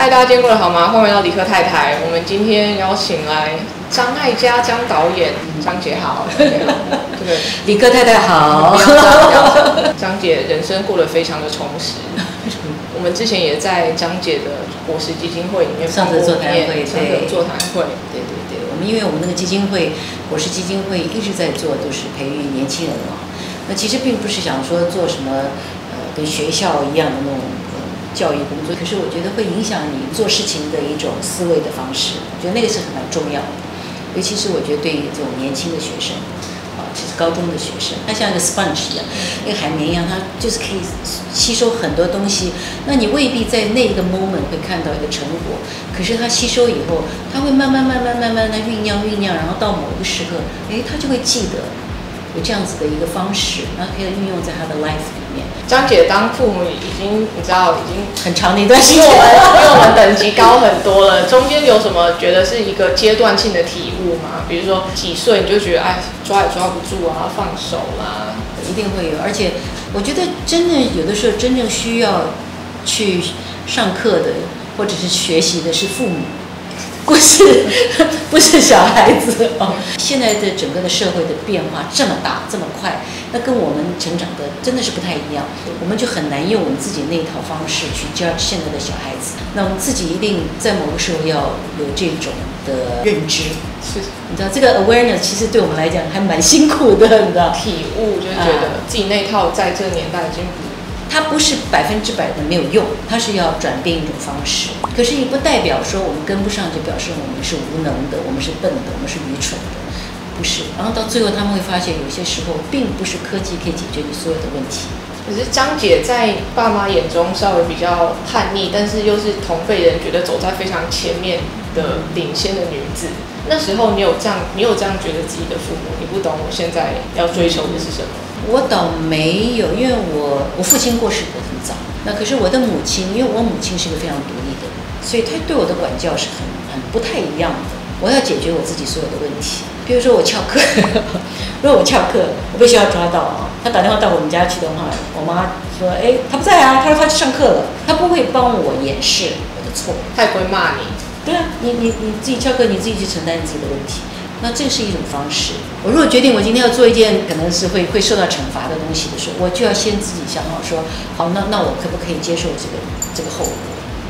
嗨，大家今天过得好吗？欢迎来到理科太太。我们今天邀请来张艾嘉张导演，张姐好。这个理科太太好张姐人生过得非常的充实。我们之前也在张姐的果实基金会里面上次座谈会上次座谈会。对对对，我们因为我们那个基金会，果实基金会一直在做就是培育年轻人嘛。那其实并不是想说做什么呃跟学校一样的那种呃教育工作，可是我觉得会影响你做事情的一种思维的方式，我觉得那个是很蛮重要的。尤其是我觉得对于这种年轻的学生，啊，就是高中的学生，他像一个 sponge 一样，一个海绵一样，他就是可以吸收很多东西。那你未必在那一个 moment 会看到一个成果，可是他吸收以后，他会慢慢慢慢慢慢的酝酿酝酿，然后到某一个时刻，诶，他就会记得有这样子的一个方式，然后可以运用在他的 life 里面。张姐当父母已经你知道已经很长的一段时比我们间，比我们等级高很多了。中间有什么觉得是一个阶段性的体悟吗？比如说几岁你就觉得哎抓也抓不住啊，放手啦。一定会有，而且我觉得真的有的时候真正需要去上课的或者是学习的是父母，不是 不是小孩子哦。现在的整个的社会的变化这么大这么快，那跟我们成长的真的是不太一样，我们就很难用我们自己那一套方式去教现在的小孩子。那我们自己一定在某个时候要有这种的认知，是你知道这个 awareness 其实对我们来讲还蛮辛苦的，你知道。体悟，就是觉得自己那套在这个年代已经不它不是百分之百的没有用，它是要转变一种方式。可是也不代表说我们跟不上，就表示我们是无能的，我们是笨的，我们是愚蠢的，不是。然后到最后他们会发现，有些时候并不是科技可以解决你所有的问题。可是张姐在爸妈眼中稍微比较叛逆，但是又是同辈人觉得走在非常前面的领先的女子。那时候你有这样，你有这样觉得自己的父母，你不懂我现在要追求的是什么？我倒没有，因为我我父亲过世的很早。那可是我的母亲，因为我母亲是一个非常独立的人，所以她对我的管教是很很不太一样的。我要解决我自己所有的问题，比如说我翘课，如果我翘课，我被学校抓到啊，他打电话到我们家去的话，我妈说，哎，他不在啊，他说他去上课了，他不会帮我掩饰我的错。他也不会骂你，对啊，你你你自己翘课，你自己去承担你自己的问题。那这是一种方式。我如果决定我今天要做一件可能是会会受到惩罚的东西的时候，我就要先自己想好说，好，那那我可不可以接受这个这个后果？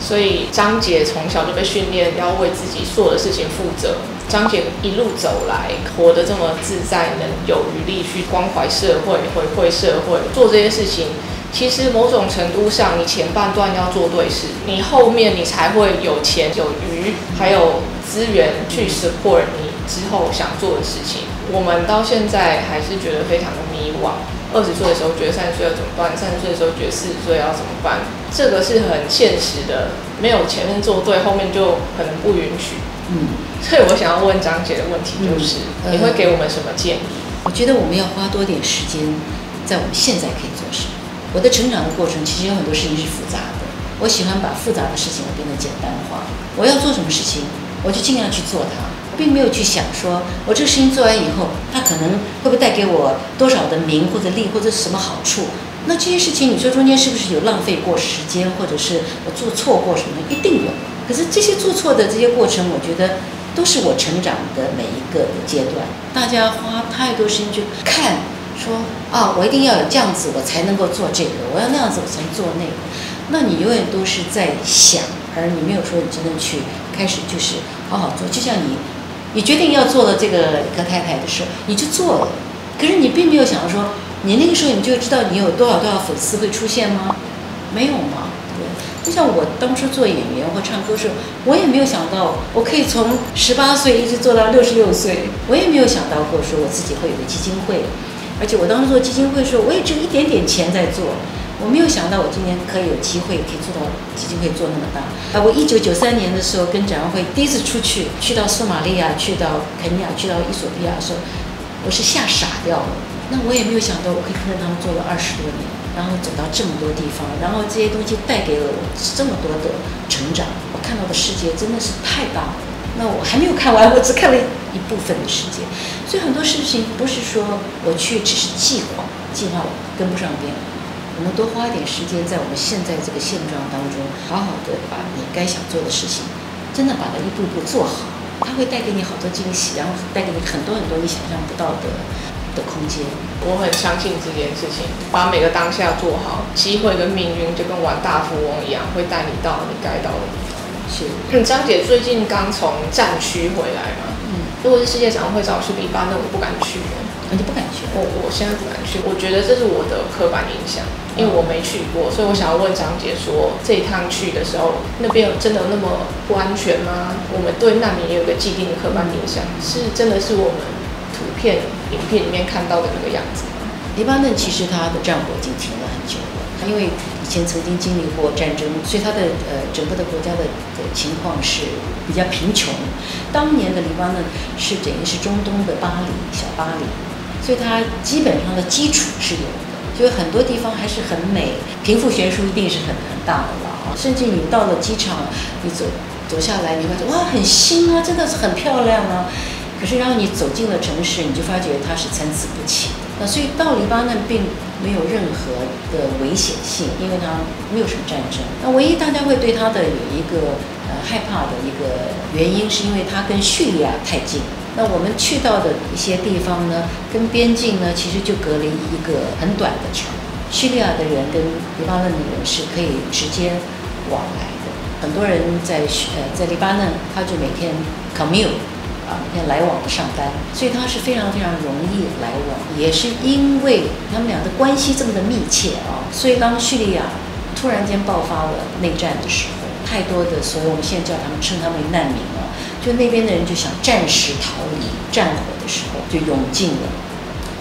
所以张姐从小就被训练要为自己做的事情负责。张姐一路走来，活得这么自在，能有余力去关怀社会、回馈社会，做这些事情。其实某种程度上，你前半段要做对事，你后面你才会有钱有余，还有资源去 support 你之后想做的事情。我们到现在还是觉得非常的迷惘。二十岁的时候觉得三十岁要怎么办？三十岁的时候觉得四十岁要怎么办？这个是很现实的，没有前面做对，后面就可能不允许。嗯，所以我想要问张姐的问题就是，嗯你会给我们什么建议？我觉得我们要花多点时间在我们现在可以做什么。我的成长的过程其实有很多事情是复杂的，我喜欢把复杂的事情变得简单化。我要做什么事情，我就尽量去做它，并没有去想说我这个事情做完以后，它可能会不会带给我多少的名或者利或者什么好处。那这些事情，你说中间是不是有浪费过时间，或者是我做错过什么？一定有。可是这些做错的这些过程，我觉得都是我成长的每一个阶段。大家花太多时间去看，说啊，我一定要有这样子，我才能够做这个；我要那样子，我才能做那个。那你永远都是在想，而你没有说你真的去开始就是好好做。就像你，你决定要做了这个葛太太的时候，你就做了。可是你并没有想到说，你那个时候你就知道你有多少多少粉丝会出现吗？没有吗？对。就像我当初做演员或唱歌时候，我也没有想到我可以从十八岁一直做到六十六岁，我也没有想到过说我自己会有个基金会，而且我当时做基金会的时候，我也只有一点点钱在做，我没有想到我今年可以有机会可以做到基金会做那么大。啊，我一九九三年的时候跟展望会第一次出去，去到索马利亚，去到肯尼亚，去到伊索比亚的时候，我是吓傻掉了。那我也没有想到我可以跟着他们做了二十多年。然后走到这么多地方，然后这些东西带给了我这么多的成长，我看到的世界真的是太大了。那我还没有看完，我只看了一部分的世界，所以很多事情不是说我去只是计划，计划跟不上变化，我们多花一点时间在我们现在这个现状当中，好好的把你该想做的事情，真的把它一步步做好，它会带给你好多惊喜，然后带给你很多很多你想象不到的的空间。我很相信这件事情，把每个当下做好，机会跟命运就跟玩大富翁一样，会带你到你该到的地方。是，嗯，张姐最近刚从战区回来嘛，嗯，如果是世界展会找我去比巴那，我不敢去。你就不敢去？我我现在不敢去，我觉得这是我的刻板印象，因为我没去过，所以我想要问张姐说，这一趟去的时候，那边有真的那么不安全吗？我们对难民也有个既定的刻板印象，是真的是我们图片、影片里面看到的那个样子吗？黎巴嫩其实它的战火已经停了很久了，因为以前曾经经历过战争，所以它的呃整个的国家的的情况是比较贫穷。当年的黎巴嫩是等于是中东的巴黎，小巴黎。所以它基本上的基础是有的，就很多地方还是很美，贫富悬殊一定是很很大的。甚至你到了机场，你走走下来，你会说哇很新啊，真的是很漂亮啊。可是然后你走进了城市，你就发觉它是参差不齐。那所以到黎巴嫩并没有任何的危险性，因为它没有什么战争。那唯一大家会对它的有一个呃害怕的一个原因，是因为它跟叙利亚太近。那我们去到的一些地方呢，跟边境呢，其实就隔了一个很短的桥。叙利亚的人跟黎巴嫩的人是可以直接往来的。很多人在呃在黎巴嫩，他就每天 commute 啊，每天来往的上班，所以他是非常非常容易来往。也是因为他们俩的关系这么的密切啊，所以当叙利亚突然间爆发了内战的时候，太多的所以我们现在叫他们称他们为难民啊。就那边的人就想暂时逃离战火的时候，就涌进了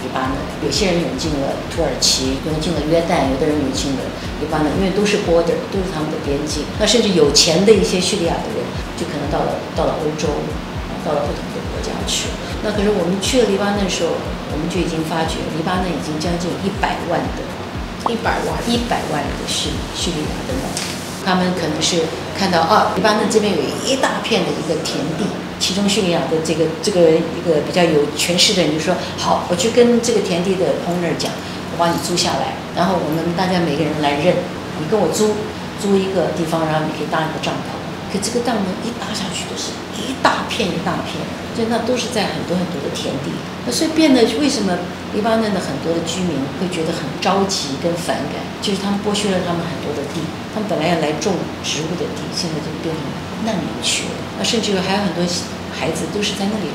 黎巴嫩。有些人涌进了土耳其，涌进了约旦，有的人涌进了黎巴嫩，因为都是 border，都是他们的边境。那甚至有钱的一些叙利亚的人，就可能到了到了欧洲，到了不同的国家去。那可是我们去了黎巴嫩的时候，我们就已经发觉，黎巴嫩已经将近一百万的，一百万，一百万的叙叙利亚的人。他们可能是看到啊，黎巴嫩这边有一大片的一个田地，其中叙利亚的这个这个一个比较有权势的人就说：“好，我去跟这个田地的 owner 讲，我把你租下来，然后我们大家每个人来认，你跟我租租一个地方，然后你可以搭一个帐篷。可这个帐篷一搭下去就是一大片一大片，就那都是在很多很多的田地，那所以变得为什么黎巴嫩的很多的居民会觉得很着急跟反感，就是他们剥削了他们很多的地。”他们本来要来种植物的地，现在就变成难民区了。那甚至有还有很多孩子都是在那里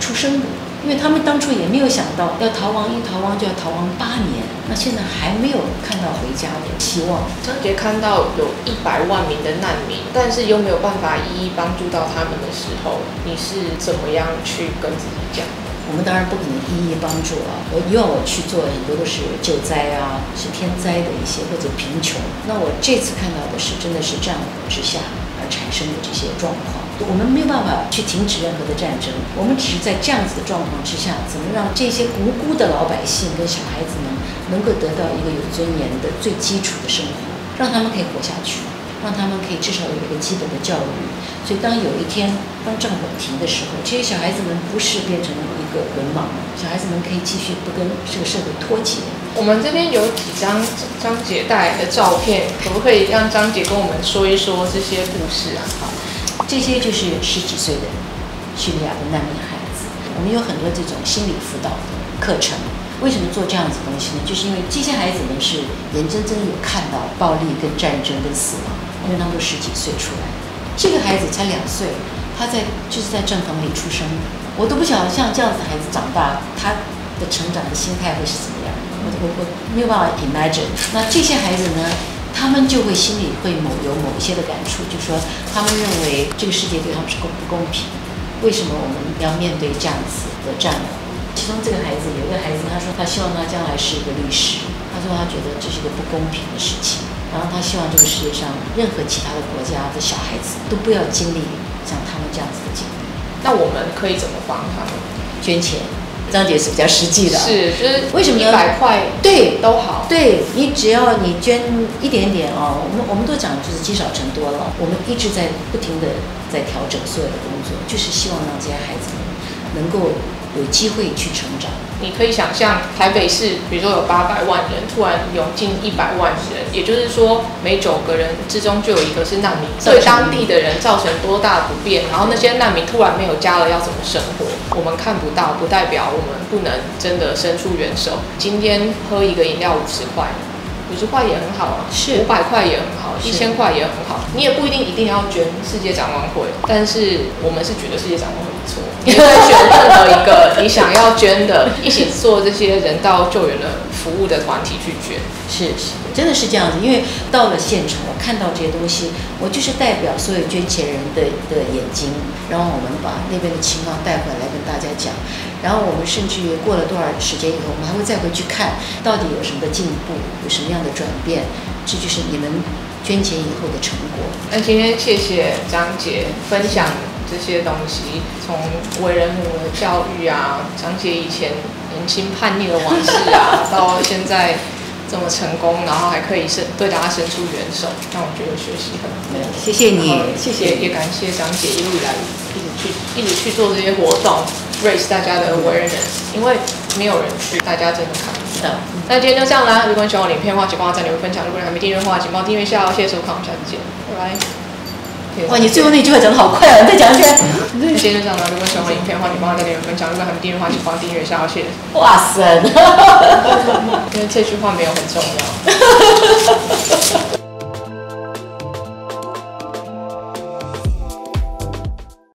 出生的，因为他们当初也没有想到要逃亡，一逃亡就要逃亡八年。那现在还没有看到回家的希望。张杰看到有一百万名的难民，但是又没有办法一一帮助到他们的时候，你是怎么样去跟自己讲？我们当然不可能一一帮助啊！我以往我去做的很多都是救灾啊，是天灾的一些或者贫穷。那我这次看到的是真的是战火之下而产生的这些状况。我们没有办法去停止任何的战争，我们只是在这样子的状况之下，怎么让这些无辜的老百姓跟小孩子们能够得到一个有尊严的最基础的生活，让他们可以活下去，让他们可以至少有一个基本的教育。所以当有一天当战火停的时候，这些小孩子们不是变成一。个文盲，小孩子们可以继续不跟这个社会脱节。我们这边有几张张姐带来的照片，可不可以让张姐跟我们说一说这些故事啊？好，这些就是十几岁的叙利亚的难民孩子。我们有很多这种心理辅导课程。为什么做这样子东西呢？就是因为这些孩子们是眼睁睁有看到暴力、跟战争、跟死亡，因为他们都十几岁出来。这个孩子才两岁，他在就是在帐篷里出生的。我都不晓得像这样子孩子长大，他的成长的心态会是怎么样。我我我没有办法 imagine。那这些孩子呢，他们就会心里会某有某一些的感触，就说他们认为这个世界对他们是公不公平？为什么我们要面对这样子的战火？其中这个孩子有一个孩子，他说他希望他将来是一个律师。他说他觉得这是一个不公平的事情，然后他希望这个世界上任何其他的国家的小孩子都不要经历像他们这样子的经历。那我们可以怎么帮他们？捐钱，张姐是比较实际的。是，就是为什么一百块对都好。对你只要你捐一点点哦，我们我们都讲就是积少成多了。我们一直在不停的在调整所有的工作，就是希望让这些孩子们能够有机会去成长。你可以想象台北市，比如说有八百万人，突然涌进一百万人，也就是说每九个人之中就有一个是难民，对当地的人造成多大不便，然后那些难民突然没有家了，要怎么生活？我们看不到，不代表我们不能真的伸出援手。今天喝一个饮料五十块。五十块也很好啊，是五百块也很好，一千块也很好。你也不一定一定要捐世界展望会，但是我们是觉得世界展望会不错。你可以选任何一个你想要捐的，一起做这些人道救援的服务的团体去捐。是是，真的是这样子。因为到了现场，我看到这些东西，我就是代表所有捐钱人的的眼睛，然后我们把那边的情况带回来跟大家讲。然后我们甚至于过了多少时间以后，我们还会再回去看到底有什么的进步，有什么样的转变。这就是你们捐钱以后的成果。那今天谢谢张姐分享这些东西，从为人母的教育啊，张姐以前年轻叛逆的往事啊，到现在这么成功，然后还可以伸对大家伸出援手，让我觉得学习很多。谢谢你，谢谢也感谢张姐一路以来一直去一直去做这些活动。raise 大家的 awareness，因为没有人去，大家真的看不到。那今天就这样啦，如果你喜欢我影片的话，请帮我赞、留言、分享。如果你还没订阅的话，请帮我订阅一下哦。谢谢收看，我们下次见，拜拜。哇，你最后那句话讲的好快啊！你再讲一遍。今天就讲到，如果喜欢我影片的话，你帮我赞、留言、分享。如果还没订阅的话，请帮我订阅一下，谢谢。哇塞！因为这句话没有很重要。